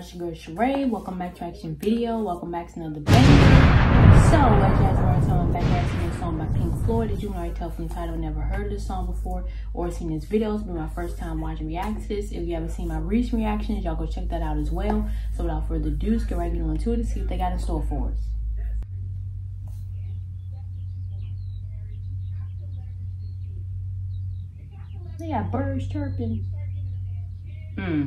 Sheray. Welcome back to Action Video. Welcome back to another banger. So, as you guys already told, I'm back asking this song by Pink Floyd. As you can already tell from the title, never heard this song before or seen this video. It's been my first time watching react to this. If you haven't seen my recent reactions, y'all go check that out as well. So, without further ado, let's get right into it to see what they got in store for us. They got birds chirping. Hmm.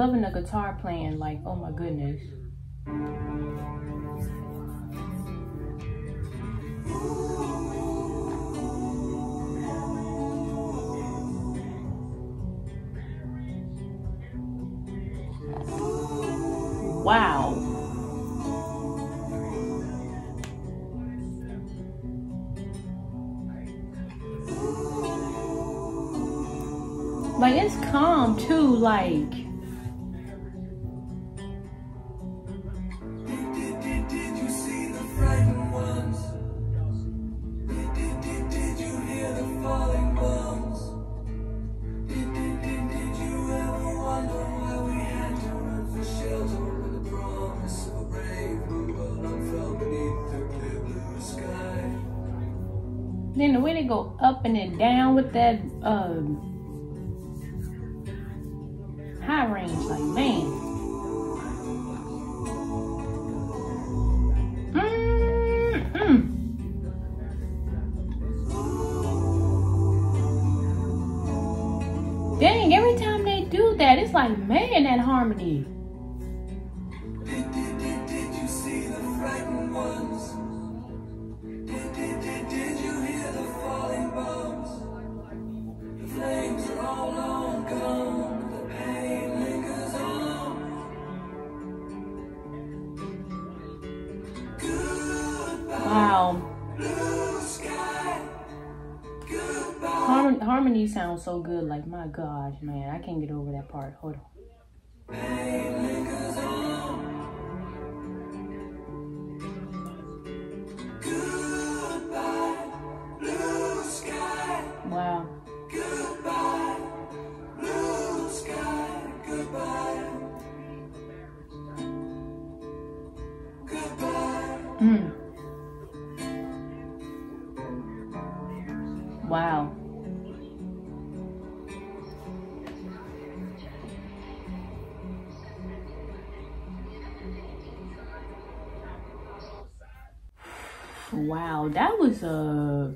loving the guitar playing, like, oh my goodness. Wow. Like, it's calm too, like. Then the way they go up and then down with that um, high range, like man. Mm -mm. Dang, every time they do that, it's like, man, that harmony. Wow. Harmony, harmony sounds so good. Like, my gosh, man. I can't get over that part. Hold on. Mm. Wow. Wow, that was a,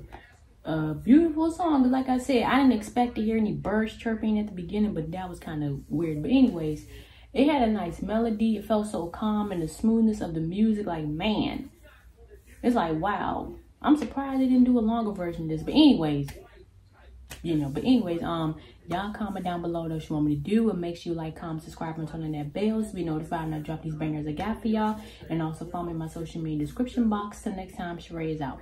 a beautiful song. Like I said, I didn't expect to hear any birds chirping at the beginning, but that was kind of weird. But anyways, it had a nice melody. It felt so calm and the smoothness of the music, like man, it's like, wow. I'm surprised they didn't do a longer version of this. But anyways, you know, but anyways, um, y'all comment down below what you want me to do. And make sure you like, comment, subscribe, and turn on that bell to be notified when I drop these bangers I got for y'all. And also follow me in my social media description box. Till next time, Sheray is out.